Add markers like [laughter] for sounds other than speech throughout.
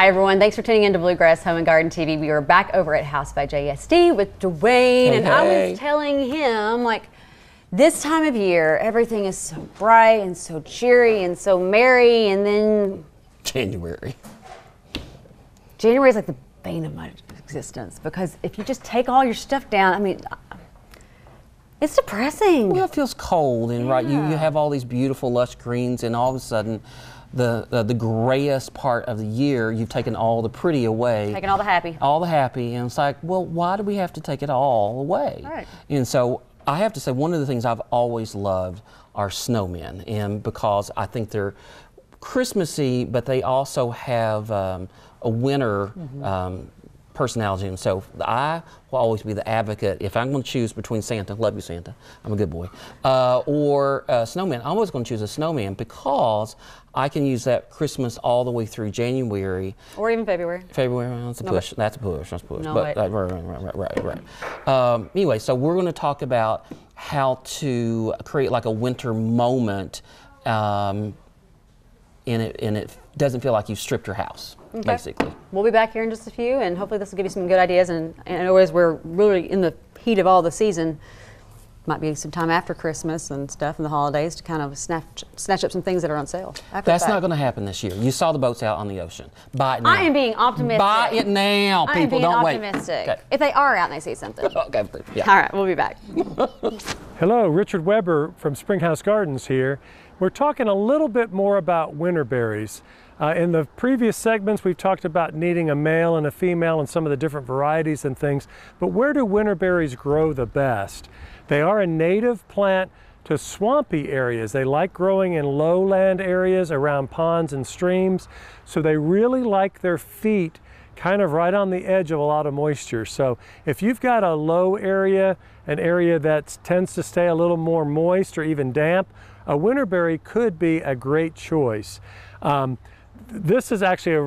Hi everyone, thanks for tuning in to Bluegrass Home and Garden TV. We are back over at House by JSD with Dwayne, Hey, and I was telling him like this time of year, everything is so bright and so cheery and so merry, and then January. January is like the bane of my existence because if you just take all your stuff down, I mean, it's depressing. Well, it feels cold, and right, you, you have all these beautiful lush greens, and all of a sudden, the the, the grayest part of the year, you've taken all the pretty away. Taking all the happy. all the happy, and it's like, well, why do we have to take it all away? Right. And so I have to say, one of the things I've always loved are snowmen, and because I think they're Christmassy, but they also have um, a winter. Mm-hmm. Um, personality and so I will always be the advocate if I'm going to choose between Santa love you Santa I'm a good boy uh, or uh, snowman I'm always going to choose a snowman because I can use that Christmas all the way through January Or even February. February, well, that's a No, push. That's a push. That's a push. No, but uh, right, right, right, right, right. Um, anyway, so we're going to talk about how to create like a winter moment, um, and it and it doesn't feel like you've stripped your house, basically. We'll be back here in just a few, and hopefully this will give you some good ideas. And, and as we're really in the heat of all the season, might be some time after Christmas and stuff and the holidays to kind of snatch, snatch up some things that are on sale. after That's the not going to happen this year. You saw the boats out on the ocean. Buy it now. I am being optimistic. Buy it now, I am people. being Don't wait. Okay. If they are out and they see something. [laughs] All Okay. Yeah. right, we'll be back. [laughs] Hello, Richard Weber from Springhouse Gardens here. We're talking a little bit more about winter berries. Uh, in the previous segments, we've talked about needing a male and a female and some of the different varieties and things, but where do winter berries grow the best? They are a native plant to swampy areas. They like growing in lowland areas around ponds and streams, so they really like their feet kind of right on the edge of a lot of moisture. So if you've got a low area, an area that tends to stay a little more moist or even damp, a winterberry could be a great choice. Um, this is actually a,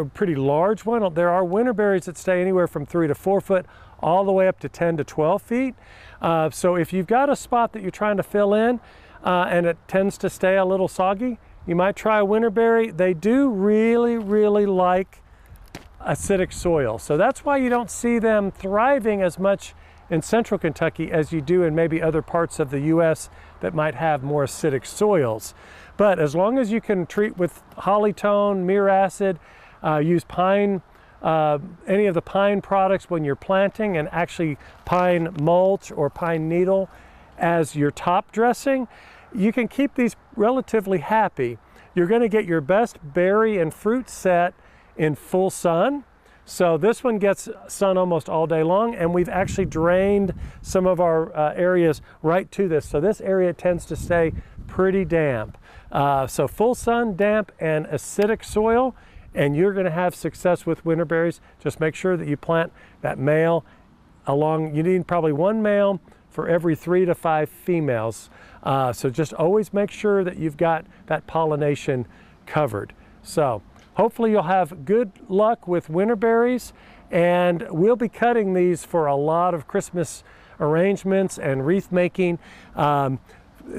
a pretty large one. There are winterberries that stay anywhere from three to four foot, all the way up to 10 to 12 feet. Uh, so if you've got a spot that you're trying to fill in uh, and it tends to stay a little soggy, you might try a winterberry. They do really, really like acidic soil. So that's why you don't see them thriving as much in central Kentucky as you do in maybe other parts of the U.S. that might have more acidic soils. But as long as you can treat with Holly-tone, mere acid, uh, use pine, uh, any of the pine products when you're planting, and actually pine mulch or pine needle as your top dressing, you can keep these relatively happy. You're going to get your best berry and fruit set in full sun. So this one gets sun almost all day long, and we've actually drained some of our uh, areas right to this. So this area tends to stay pretty damp. Uh, so full sun, damp, and acidic soil, and you're going to have success with winterberries. Just make sure that you plant that male along. You need probably one male for every three to five females. Uh, so just always make sure that you've got that pollination covered. So hopefully you'll have good luck with winterberries and we'll be cutting these for a lot of Christmas arrangements and wreath making um,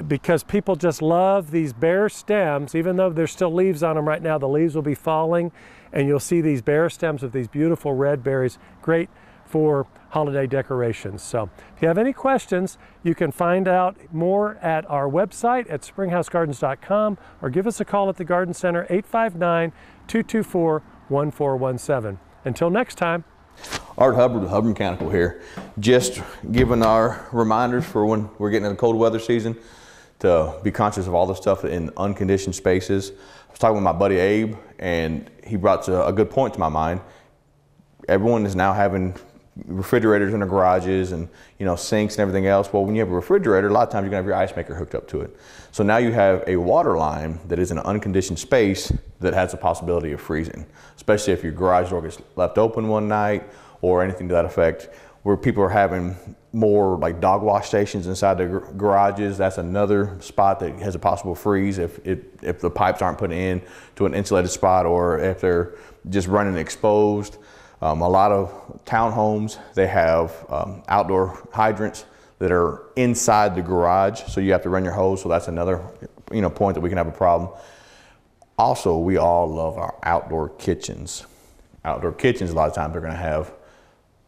because people just love these bare stems even though there's still leaves on them right now the leaves will be falling and you'll see these bare stems of these beautiful red berries great for holiday decorations. So if you have any questions, you can find out more at our website at springhousegardens.com or give us a call at the Garden Center 859-224-1417. Until next time, Art Hubbard with Hubbard Mechanical here. Just giving our reminders for when we're getting into the cold weather season to be conscious of all the stuff in unconditioned spaces. I was talking with my buddy Abe, and he brought a, good point to my mind. Everyone is now having refrigerators in their garages and you know sinks and everything else. Well, when you have a refrigerator, a lot of times you're gonna have your ice maker hooked up to it. So now you have a water line that is in an unconditioned space that has the possibility of freezing, especially if your garage door gets left open one night or anything to that effect. Where people are having more like dog wash stations inside their gar- garages, that's another spot that has a possible freeze if if the pipes aren't put in to an insulated spot or if they're just running exposed. Um, a lot of townhomes, they have um, outdoor hydrants that are inside the garage, so you have to run your hose. So that's another, you know, point that we can have a problem. Also, we all love our outdoor kitchens. outdoor kitchens, a lot of times they're going to have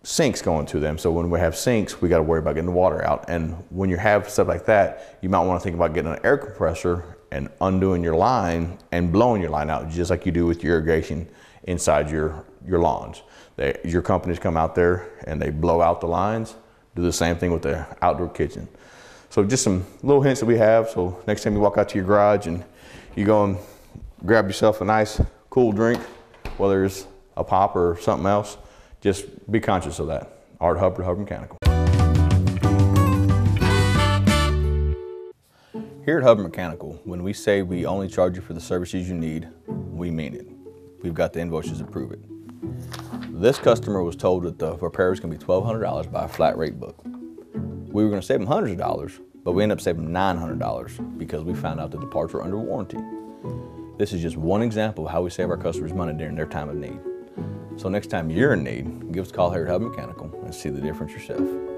sinks going to them. So when we have sinks, we got to worry about getting the water out. And when you have stuff like that, you might want to think about getting an air compressor and undoing your line and blowing your line out, just like you do with your irrigation inside your your lawns. They, your companies come out there and they blow out the lines. Do the same thing with the outdoor kitchen. So just some little hints that we have. So next time you walk out to your garage and you go and grab yourself a nice cool drink, whether it's a pop or something else, just be conscious of that. Art Hubbard, Hubbard Mechanical. Here at Hubbard Mechanical, when we say we only charge you for the services you need, we mean it. We've got the invoices to prove it. This customer was told that the repair was going to be $1,200 by a flat rate book. We were going to save them hundreds of dollars, but we ended up saving $900 because we found out that the parts were under warranty. This is just one example of how we save our customers money during their time of need. So next time you're in need, give us a call here at Hub Mechanical and see the difference yourself.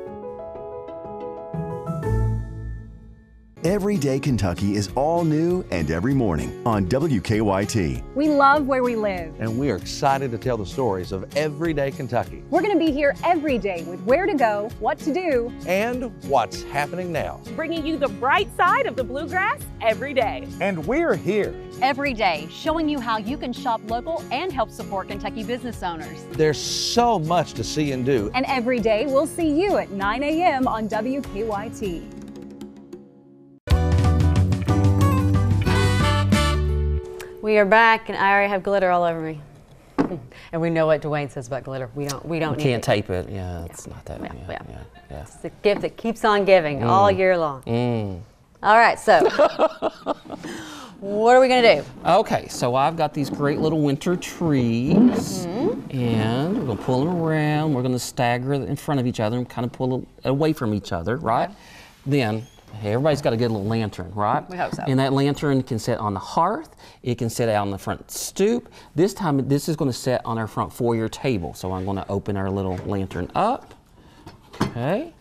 Everyday Kentucky is all new and every morning on WKYT. We love where we live. and we are excited to tell the stories of everyday Kentucky We're going to be here every day with where to go, what to do. and what's happening now. bringing you the bright side of the bluegrass every day. And we're here. Every day, showing you how you can shop local and help support Kentucky business owners. There's so much to see and do. And every day we'll see you at 9 a.m. on WKYT. We are back, and I already have glitter all over me. [laughs] and we know what Dwayne says about glitter. We don't. We don't We can't it. tape it. Yeah, it's not that. Yeah, Yeah, yeah. yeah, yeah. It's the gift that keeps on giving all year long. Mm. All right, so what are we gonna do? Okay, so I've got these great little winter trees, and we're gonna pull them around. We're gonna stagger in front of each other and kind of pull away from each other, right? Then hey, everybody's got a good little lantern, right? We hope so. And that lantern can sit on the hearth. It can sit out on the front stoop. This time, this is gonna sit on our front foyer table. So I'm gonna open our little lantern up. Okay,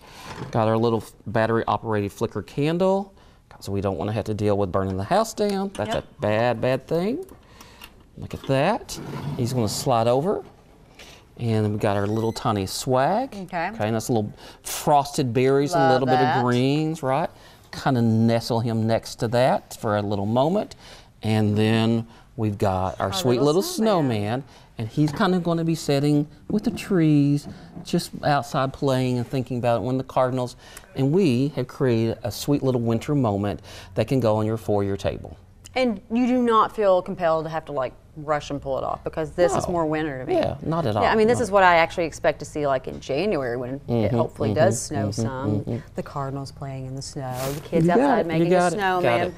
got our little battery operated flicker candle, so we don't want to have to deal with burning the house down. That's Yep. a bad, bad thing. Look at that. He's going to slide over. And then we got our little tiny swag. Okay. Okay, and that's a little frosted berries and a Love little bit of greens, right? Kind of nestle him next to that for a little moment. And then we've got our, sweet little little snowman. snowman and he's kind of going to be sitting with the trees, just outside playing and thinking about it when the Cardinals. And we have created a sweet little winter moment that can go on your four-year table. And you do not feel compelled to have to like rush and pull it off because this is more winter to me. Yeah, not at all. Yeah, I mean, this no. is what I actually expect to see like in January when it Mm-hmm, hopefully does snow some. The Cardinals playing in the snow, the kids You outside it, making a it, snowman.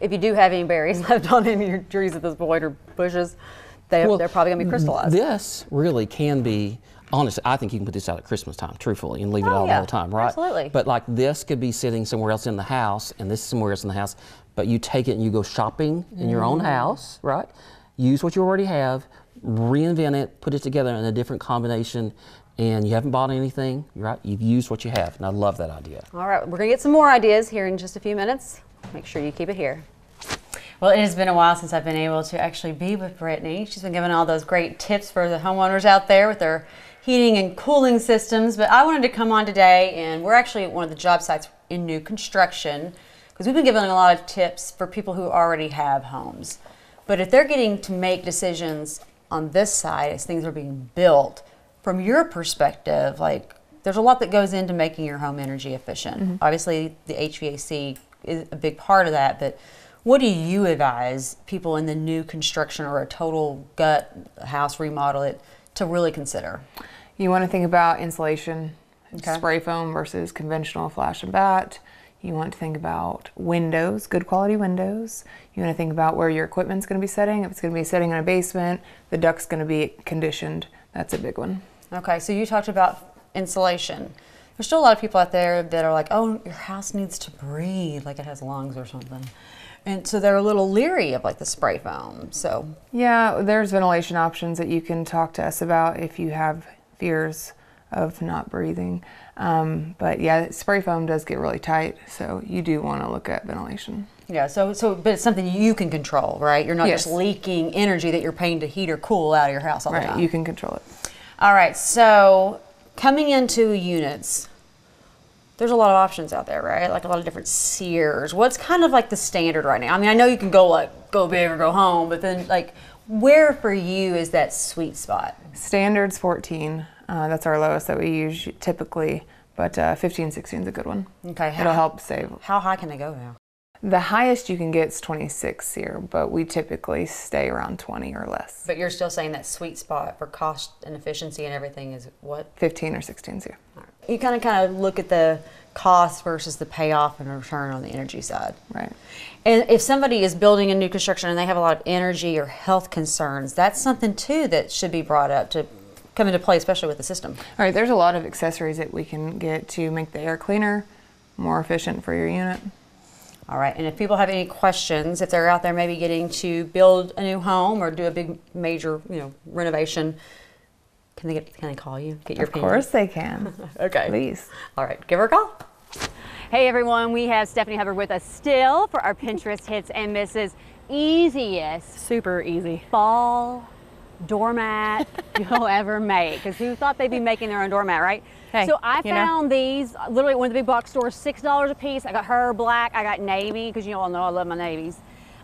If you do have any berries [laughs] left on any of your trees at this point or bushes, they, Well, they're probably going to be crystallized. This really can be. Honestly, I think you can put this out at Christmas time, truthfully, and leave it Oh, out yeah, all the time, right? absolutely. But like this could be sitting somewhere else in the house, and this is somewhere else in the house. But you take it and you go shopping in your Mm. own house, right? Use what you already have, reinvent it, put it together in a different combination, and you haven't bought anything, right? You've used what you have, and I love that idea. All right, we're going to get some more ideas here in just a few minutes. Make sure you keep it here. Well, it has been a while since I've been able to actually be with Brittany. She's been giving all those great tips for the homeowners out there with their heating and cooling systems. But I wanted to come on today, and we're actually at one of the job sites in new construction because we've been giving a lot of tips for people who already have homes. But if they're getting to make decisions on this side as things are being built, from your perspective, like there's a lot that goes into making your home energy efficient. Mm-hmm. Obviously, the HVAC is a big part of that, but what do you advise people in the new construction or a total gut house remodel it to really consider? You want to think about insulation, Okay. spray foam versus conventional flash and batt. You want to think about windows, good quality windows. You want to think about where your equipment's going to be setting. If it's going to be sitting in a basement, the duct's going to be conditioned. That's a big one. Okay, so you talked about insulation. There's still a lot of people out there that are like, oh, your house needs to breathe, like it has lungs or something. And so they're a little leery of like the spray foam. So, Yeah, there's ventilation options that you can talk to us about if you have fears of not breathing. Um, but yeah, spray foam does get really tight, so you do want to look at ventilation. Yeah, so so but it's something you can control, right? You're not Yes. just leaking energy that you're paying to heat or cool out of your house all the time. you can control it. All right, so coming into units, there's a lot of options out there, right? Like a lot of different SEERs. What's kind of like the standard right now? I mean, I know you can go like go big or go home, but then like where for you is that sweet spot? Standards 14. Uh, that's our lowest that we use typically, but uh, 15, 16 is a good one. Okay, It'll help save. How high can they go now? The highest you can get is 26 here, but we typically stay around 20 or less. But you're still saying that sweet spot for cost and efficiency and everything is what? 15 or 16 here. You kind of kind of look at the cost versus the payoff and return on the energy side. Right. And if somebody is building a new construction and they have a lot of energy or health concerns, that's something too that should be brought up to come into play, especially with the system. All right, there's a lot of accessories that we can get to make the air cleaner, more efficient for your unit. All right, and if people have any questions, if they're out there maybe getting to build a new home or do a big major, you know, renovation, can they get can they call you? Get your Of opinion? course they can. [laughs] okay. Please. All right, give her a call. Hey everyone, we have Stephanie Hubbard with us still for our Pinterest hits and misses. Easiest Super easy. fall doormat [laughs] you'll ever make. Because who thought they'd be making their own doormat, right? Hey, so I you know. found these uh, literally at one of the big box stores, six dollars a piece. I got her black, I got navy because you all know I love my navies.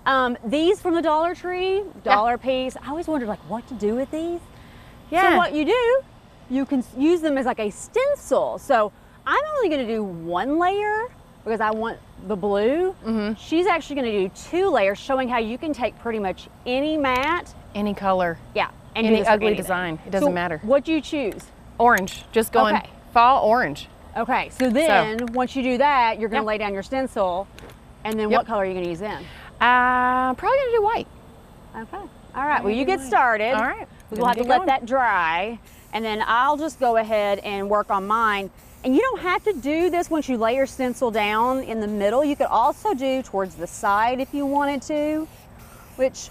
Um, these from the Dollar Tree, dollar a piece. I always wondered like what to do with these. Yeah. So Yeah. what you do, you can use them as like a stencil. So I'm only going to do one layer because I want the blue. Mm-hmm. She's actually going to do two layers, showing how you can take pretty much any mat, Any color. yeah, and Any ugly design. It doesn't So matter. What do you choose? Orange. Just going Okay. fall orange. Okay, so then once you do that, you're going to lay down your stencil, and then Yep. what color are you going to use then? Uh, probably gonna do white. Okay. All right. Well, you get started. All right. We'll Gonna have to let going. that dry, and then I'll just go ahead and work on mine. And you don't have to do this once you lay your stencil down in the middle. You could also do towards the side if you wanted to, which,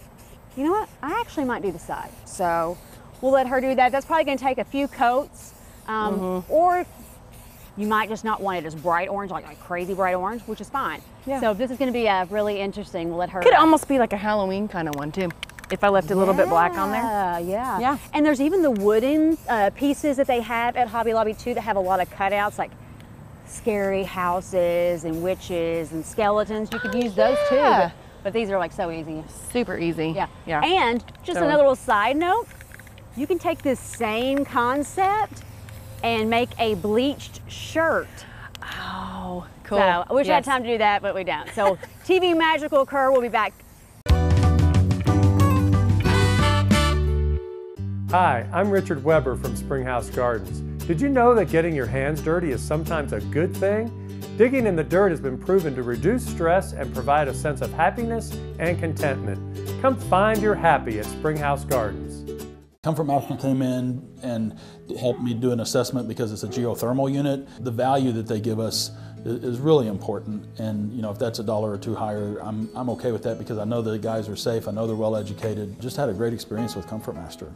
you know what? I actually might do the side. So we'll let her do that. That's probably going to take a few coats, um, Mm-hmm. or you might just not want it as bright orange, like, like crazy bright orange, which is fine. Yeah. So this is going to be a really interesting. We'll let her. Could uh, almost be like a Halloween kind of one too. If I left a little bit black on there. Yeah, yeah. Yeah. And there's even the wooden uh, pieces that they have at Hobby Lobby too that have a lot of cutouts like scary houses and witches and skeletons. You could use those too. But, but these are like so easy. Super easy. Yeah. Yeah. And just So- another little side note, you can take this same concept and make a bleached shirt. oh, cool. So I wish I had time to do that, but we don't. So [laughs] TV Magical occur. We'll be back Hi, I'm Richard Weber from Springhouse Gardens. Did you know that getting your hands dirty is sometimes a good thing? Digging in the dirt has been proven to reduce stress and provide a sense of happiness and contentment. Come find your happy at Springhouse Gardens. Comfort Master came in and helped me do an assessment because it's a geothermal unit. The value that they give us is really important, and you know if that's a dollar or two higher, I'm, I'm okay with that because I know the guys are safe, I know they're well educated. Just had a great experience with Comfort Master.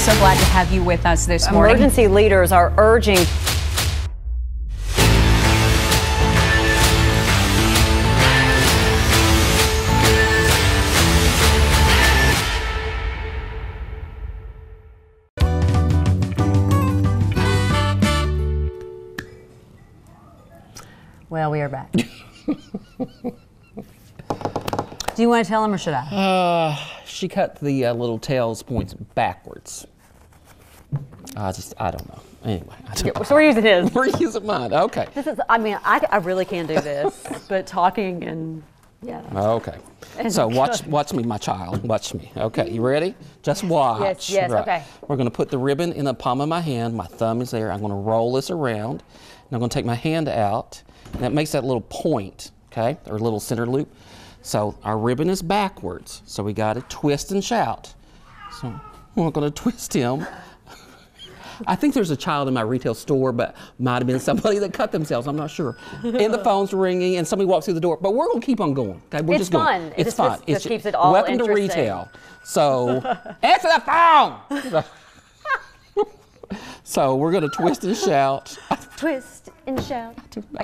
So glad to have you with us this morning. Emergency leaders are urging Well, we are back. [laughs] Do you want to tell him or should I? Uh, she cut the uh, little tails points backwards. I just, I don't know. Anyway, I don't know. so we're using his. [laughs] We're using mine. Okay. This is, I mean, I, I really can do this, [laughs] but talking and, yeah. Okay. And So [laughs] watch, watch me, my child. Watch me. Okay, you ready? Just watch. Yes, yes, okay. We're going to put the ribbon in the palm of my hand. My thumb is there. I'm going to roll this around, and I'm going to take my hand out, and that makes that little point, okay, or little center loop. So our ribbon is backwards. So we got to twist and shout. So we're going to twist him. I think there's a child in my retail store, but might have been somebody that cut themselves. I'm not sure. And the phone's ringing, and somebody walks through the door. But we're gonna keep on going. Okay, we're It's just going. fun. It It's just- fun. just- it's just keeps it all welcome to retail. So [laughs] answer the phone. [laughs] so we're gonna twist and shout. Twist and shout.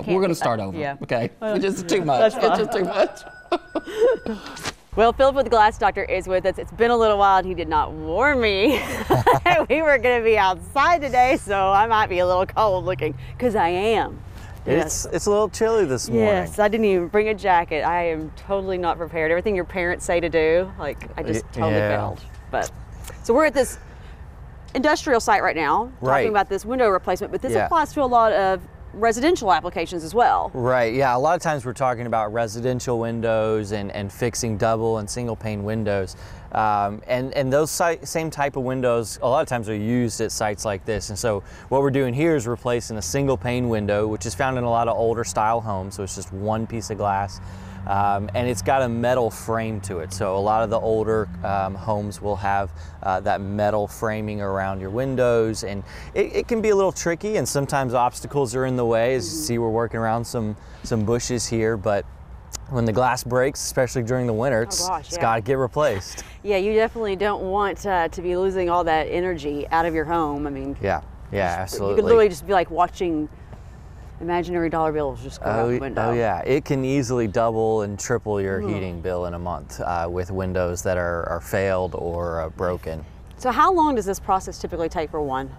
We're gonna start that. over. Yeah. Okay. It's just too much. It's just too much. [laughs] Well, Philip with Glass Doctor is with us. It's been a little while and he did not warn me [laughs] we were going to be outside today, so I might be a little cold looking because I am. It's it's a little chilly this morning. Yes, I didn't even bring a jacket. I am totally not prepared. Everything your parents say to do, like I just totally yeah. failed. But so we're at this industrial site right now, Right. talking about this window replacement. But this Yeah. applies to a lot of residential applications as well. Right, yeah. A lot of times we're talking about residential windows and, and fixing double and single pane windows. Um, and, and those same type of windows a lot of times are used at sites like this. And so what we're doing here is replacing a single pane window, which is found in a lot of older style homes. So it's just one piece of glass. Um, and it's got a metal frame to it. So a lot of the older um, homes will have uh, that metal framing around your windows, and it, it can be a little tricky. And sometimes obstacles are in the way. As you see, we're working around some some bushes here, but when the glass breaks, especially during the winter, it's, Oh, gosh, it's yeah. got to get replaced. Yeah, you definitely don't want uh, to be losing all that energy out of your home. I mean, Yeah, yeah, absolutely. you could literally just be like watching imaginary dollar bills just go out Oh, the window. oh yeah, it can easily double and triple your Ugh. heating bill in a month uh, with windows that are, are failed or uh, broken. So how long does this process typically take for one?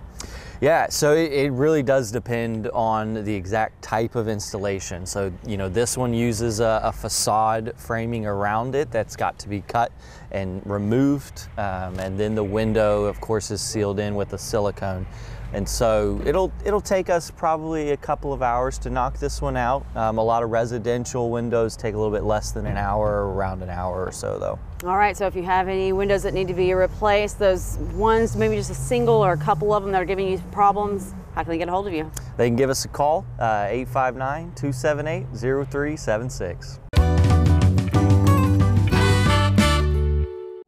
Yeah, so it, it really does depend on the exact type of installation. So, you know, this one uses a, a facade framing around it that's got to be cut and removed. Um, and then the window, of course, is sealed in with a silicone. And so it'll it'll take us probably a couple of hours to knock this one out. Um, a lot of residential windows take a little bit less than an hour, around an hour or so, though. All right, so if you have any windows that need to be replaced, those ones, maybe just a single or a couple of them that are giving you problems, how can they get a hold of you? They can give us a call, uh, 859 278 0376.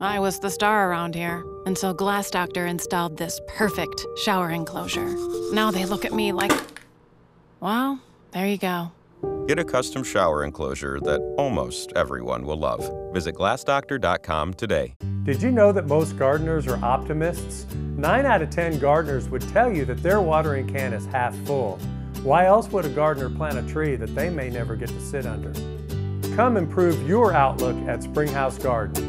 I was the star around here until Glass Doctor installed this perfect shower enclosure. Now they look at me like, well, there you go. Get a custom shower enclosure that almost everyone will love. Visit glassdoctor.com today. Did you know that most gardeners are optimists? 9 out of 10 gardeners would tell you that their watering can is half full. Why else would a gardener plant a tree that they may never get to sit under? Come improve your outlook at Springhouse Gardens.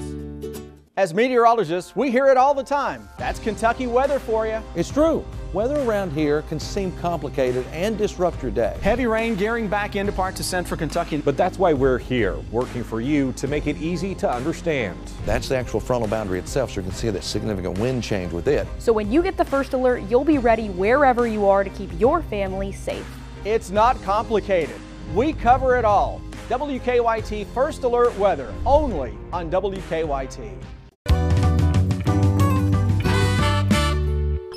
As meteorologists, we hear it all the time. That's Kentucky weather for you. It's true. Weather around here can seem complicated and disrupt your day. Heavy rain gearing back into parts of central Kentucky. But that's why we're here, working for you to make it easy to understand. That's the actual frontal boundary itself, so you can see that significant wind change with it. So when you get the first alert, you'll be ready wherever you are to keep your family safe. It's not complicated. We cover it all. WKYT First Alert Weather, only on WKYT.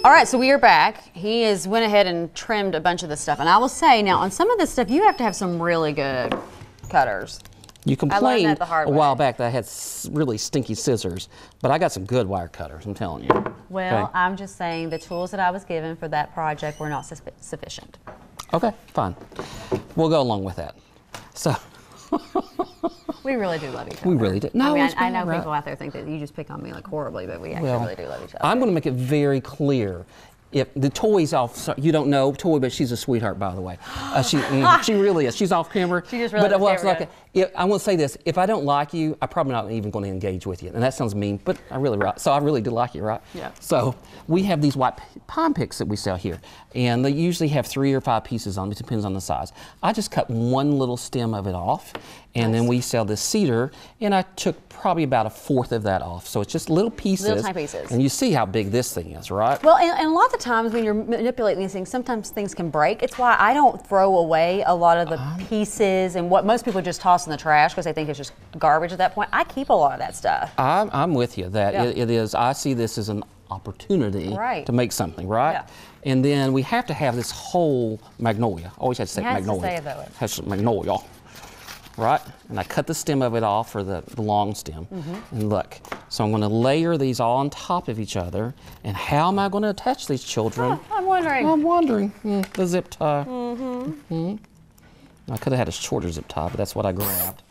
All right, so we are back. He has went ahead and trimmed a bunch of this stuff. And I will say now, on some of this stuff, you have to have some really good cutters. You complained that the hard a while back that I had really stinky scissors, but I got some good wire cutters, I'm telling you. Well, Okay. I'm just saying the tools that I was given for that project were not suffi- sufficient. Okay, fine. We'll go along with that. So, [laughs] We really do love each other. We really do. I No, mean, it's I, I know right. people out there think that you just pick on me like horribly, but we actually well, really do love each other. I'm going to make it very clear. If the toy's off, so you don't know Toy, but she's a sweetheart, by the way. Uh, she, mm, [laughs] she really is. She's off camera. She just but realized uh, well, like, if, I want to say this: if I don't like you, I'm probably not even going to engage with you. And that sounds mean, but I really right. So I really do like you, right? Yeah. So we have these white p- palm picks that we sell here, and they usually have three or five pieces on. them. It depends on the size. I just cut one little stem of it off, and then we sell this cedar, and I took probably about a fourth of that off. So it's just little pieces. Little tiny pieces. And you see how big this thing is, right? Well, and, and a lot of the times when you're manipulating these things, sometimes things can break. It's why I don't throw away a lot of the Uh-huh. pieces and what most people just toss in the trash because they think it's just garbage at that point. I keep a lot of that stuff. I'm, I'm with you that Yeah. it, it is. I see this as an opportunity Right. to make something, right? Yeah. And then we have to have this whole magnolia. Always had to say has to say it. Has magnolia. Right? And I cut the stem of it off for the, the long stem. Mhm. And look, so I'm going to layer these all on top of each other. And how am I going to attach these children? I'm wondering. I'm wondering. Hmm, the zip tie. Mm-hmm. Hmm. I could have had a shorter zip tie, but that's what I grabbed.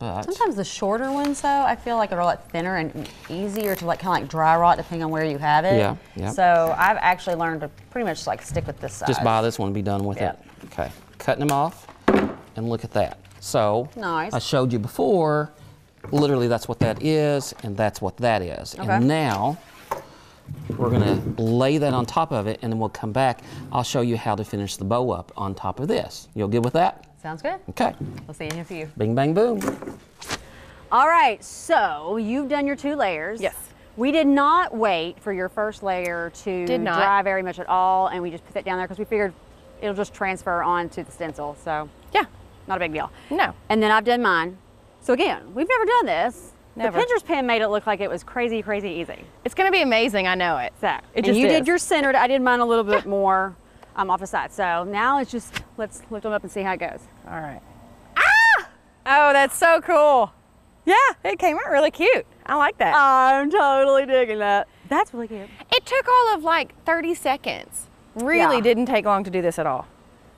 But Sometimes the shorter ones, though, I feel like are a lot thinner and easier to like kind of like dry rot depending on where you have it. Yeah, yeah. So I've actually learned to pretty much like stick with this size. just buy this one and be done with Yeah. it. Okay, cutting them off, and look at that. So Nice. I showed you before. Literally, that's what that is, and that's what that is. Okay. And now we're gonna lay that on top of it, and then we'll come back. I'll show you how to finish the bow up on top of this. You'll good with that? Sounds good. Okay. We'll see you in a few. Bing, bang, boom. All right, so you've done your two layers. Yes. We did not wait for your first layer to Did not. dry very much at all, and we just put that down there because we figured it'll just transfer onto the stencil. So yeah, not a big deal. No. And then I've done mine. So again, we've never done this. Never. The Pinterest pin made it look like it was crazy, crazy easy. It's going to be amazing. I know it. So, It and just you is. did your centered. I did mine a little bit [laughs] more um, off the side. So now it's just let's lift them up and see how it goes. All right. Ah! Oh, that's so cool. Yeah, it came out really cute. I like that. I'm totally digging that. That's really cute. It took all of like 30 seconds. Really Yeah. didn't take long to do this at all.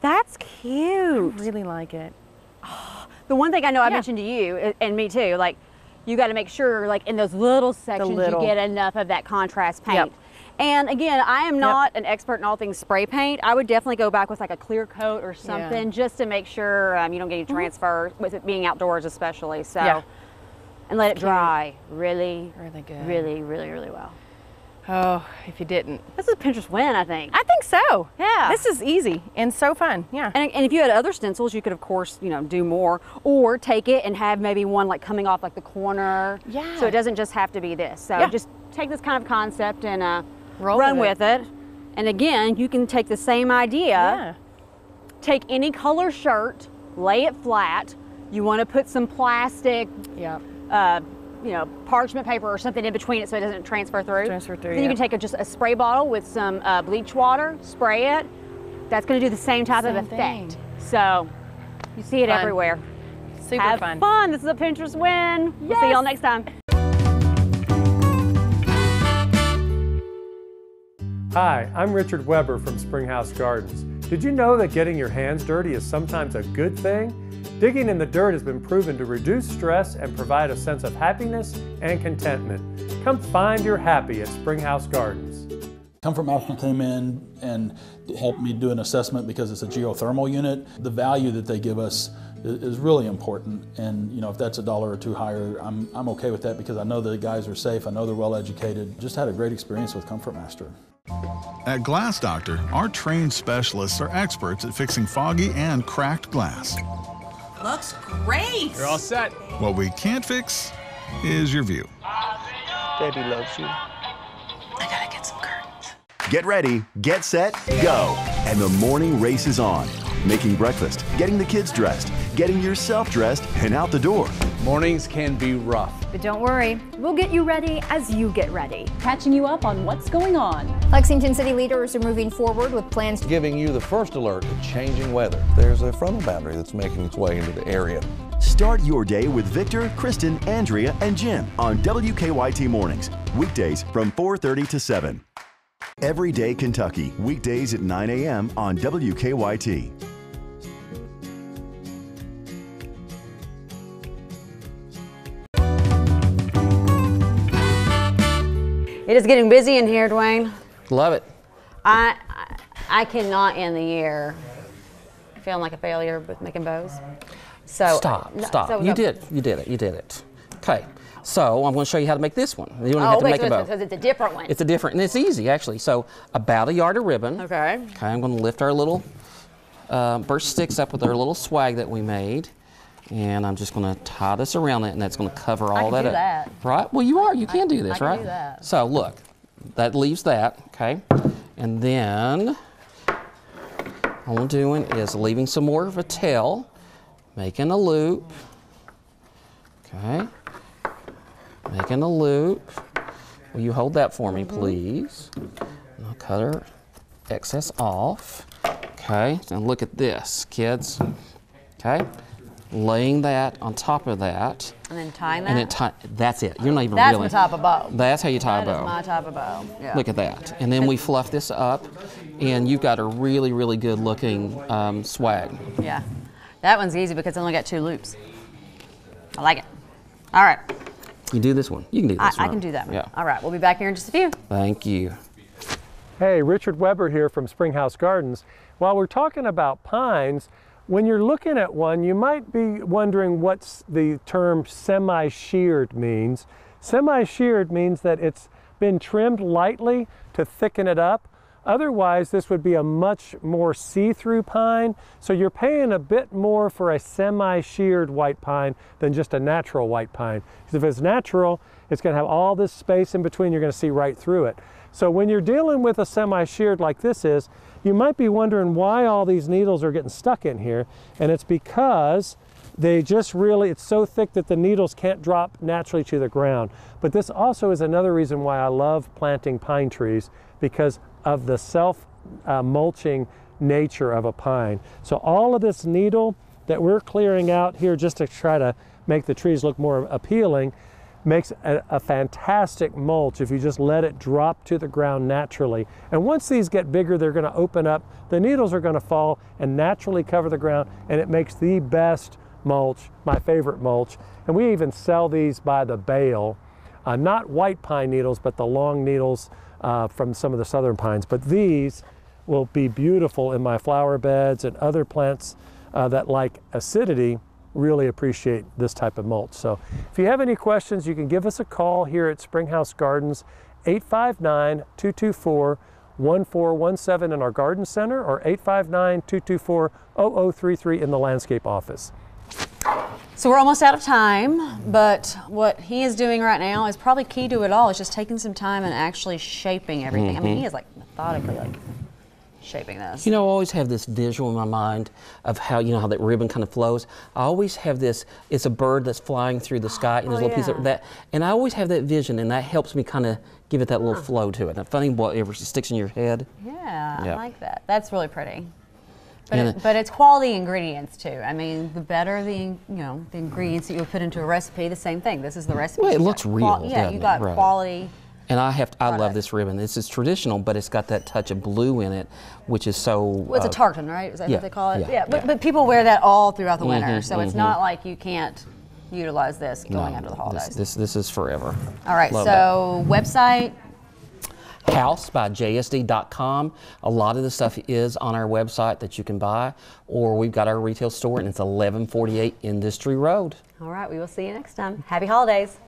That's cute. I really like it. [sighs] The one thing I know I mentioned to you and me too, like you got to make sure like in those little sections little- you get enough of that contrast paint. Yep. And again, I am not an expert in all things spray paint. I would definitely go back with like a clear coat or something just to make sure um, you don't get any transfer with it being outdoors especially. So, Yeah. and let it dry really, Really good. really, really, really well. Oh, if you didn't. This is a Pinterest win, I think. I think so. Yeah. This is easy and so fun. Yeah. And, and if you had other stencils, you could of course, you know, do more or take it and have maybe one like coming off like the corner. Yeah. So it doesn't just have to be this. So Yeah. just take this kind of concept and uh, Roll run with with it. And again, you can take the same idea, Yeah. take any color shirt, lay it flat. You want to put some plastic, yeah. uh, you know, parchment paper or something in between it so it doesn't transfer through. Transfer through, Then you can take a, just a spray bottle with some uh, bleach water, spray it. That's going to do the same type Same of effect. thing. So you see it Fun. everywhere. Super Have fun. fun. This is a Pinterest win. We'll see y'all next time. Hi, I'm Richard Weber from Springhouse Gardens. Did you know that getting your hands dirty is sometimes a good thing? Digging in the dirt has been proven to reduce stress and provide a sense of happiness and contentment. Come find your happy at Springhouse Gardens. Comfort Master came in and helped me do an assessment because it's a geothermal unit. The value that they give us is really important. And you know, if that's a dollar or two higher, I'm, I'm okay with that because I know the guys are safe. I know they're well educated. Just had a great experience with Comfort Master. At Glass Doctor, our trained specialists are experts at fixing foggy and cracked glass. Looks great. You're all set. What we can't fix is your view. Baby loves you. I gotta get some curtains. Get ready, get set, go. And the morning race is on. Making breakfast, getting the kids dressed, getting yourself dressed, and out the door. Mornings can be rough. But don't worry, we'll get you ready as you get ready, catching you up on what's going on. Lexington city leaders are moving forward with plans to Giving you the first alert of changing weather. There's a frontal boundary that's making its way into the area. Start your day with Victor, Kristen, Andrea, and Jim on WKYT Mornings. Weekdays from 4:30 to 7. Everyday Kentucky, weekdays at 9 a.m. on WKYT. It is getting busy in here, Dwayne. Love it. I, I cannot end the year feeling like a failure with making bows. So stop, no, stop. so you no. did, you did it, you did it. Okay, so I'm going to show you how to make this one. You don't Oh, have to wait, make so a bow. it's, it's a different one. It's a different, and it's easy actually. So about a yard of ribbon. Okay. Okay, I'm going to lift our little uh, birch sticks up with our little swag that we made, and I'm just going to tie this around it, and that's going to cover all that do up. Right? Well, you are. You can do this, I can right? do that. So look, that leaves that. Okay, and then all I'm doing is leaving some more of a tail, making a loop. Okay. Making a loop. Will you hold that for me, mm-hmm. please? And I'll cut her excess off. Okay, now look at this, kids. Okay, laying that on top of that. And then tying that. And it tie, that's it. You're not even That's really. my top of bow. That's how you tie That a is bow. my type of bow. Yeah. Look at that. And then we fluff this up, and you've got a really, really good looking um, swag. Yeah. That one's easy because it's only got two loops. I like it. All right. You do this one. You can do I, this I one. can do that one. Yeah. All right. We'll be back here in just a few. Thank you. Hey, Richard Weber here from Springhouse Gardens. While we're talking about pines, when you're looking at one, you might be wondering what the term semi-sheared means. Semi-sheared means that it's been trimmed lightly to thicken it up. Otherwise, this would be a much more see-through pine. So you're paying a bit more for a semi-sheared white pine than just a natural white pine. Because if it's natural, it's going to have all this space in between. You're going to see right through it. So when you're dealing with a semi-sheared like this is, you might be wondering why all these needles are getting stuck in here. And it's because they just really, it's so thick that the needles can't drop naturally to the ground. But this also is another reason why I love planting pine trees because of the self uh, mulching nature of a pine. So all of this needle that we're clearing out here just to try to make the trees look more appealing makes a, a, fantastic mulch if you just let it drop to the ground naturally. And once these get bigger, they're going to open up, the needles are going to fall and naturally cover the ground, and it makes the best mulch, my favorite mulch. And we even sell these by the bale, uh, not white pine needles, but the long needles uh, from some of the southern pines. But these will be beautiful in my flower beds and other plants uh, that like acidity really appreciate this type of mulch. So if you have any questions, you can give us a call here at Springhouse Gardens, 859-224-1417 in our garden center or 859-224-0033 in the landscape office. So we're almost out of time, but what he is doing right now is probably key to it all. It's just taking some time and actually shaping everything. I mean, he mm-hmm. is like methodically like shaping this. You know, I always have this visual in my mind of how, you know, how that ribbon kind of flows. I always have this, it's a bird that's flying through the sky and there's Oh, a little piece of [gasps] oh, that. And I always have that vision and that helps me kind of give it that little flow to it. And funny whatever sticks in your head. Yeah, Yeah. I like that. That's really pretty. But, it, it- but it's quality ingredients too. I mean, the better the you know the ingredients that you would put into a recipe, the same thing. This is the recipe. Well, it looks real, yeah, you got Right. quality. And I have, I love this ribbon. This is traditional, but it's got that touch of blue in it, which is so. Well, it's a uh, tartan, right? Is that yeah, what they call it? yeah, but, but people wear that all throughout the winter, Mhm, so it's mhm. not like you can't utilize this no, going under the holidays. This, this, this is forever. all right, Love so website. House by JSD.com. A lot of the stuff is on our website that you can buy, or we've got our retail store, and it's 1148 Industry Road. All right, we will see you next time. Happy holidays.